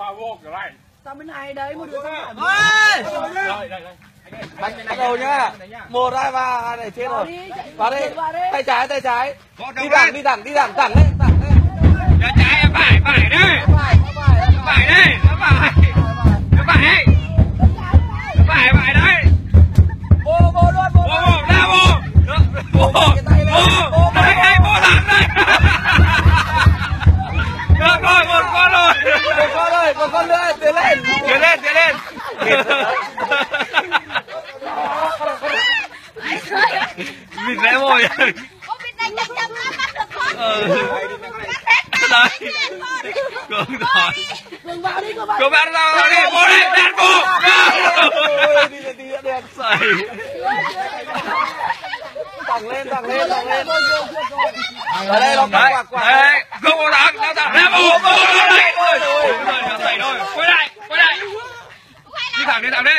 pha vô kiểu này Sang bên này đấy, một đứa ơi đây đây đây. Bắt bắt đầu nhá. Một hai ba hai này chết rồi. vào đi đi. tay trái tay trái. Đi thẳng đi thẳng đi thẳng thẳng lên thẳng lên vịt lẽ mồi Ô bên này nhanh chóng lắm bắt được con. Ừ. Đấy. con. cường rồi Cường vào đi, cường vào. Cô bạn nào đi đây đàn vô Ôi, đi lên, đi lên, đi lên. Sẩy thẳng lên thẳng lên thẳng lên ở đây nó quạt quạt đấy, không có thắng, nó thắng, ra vô, vô, 你打呗，打呗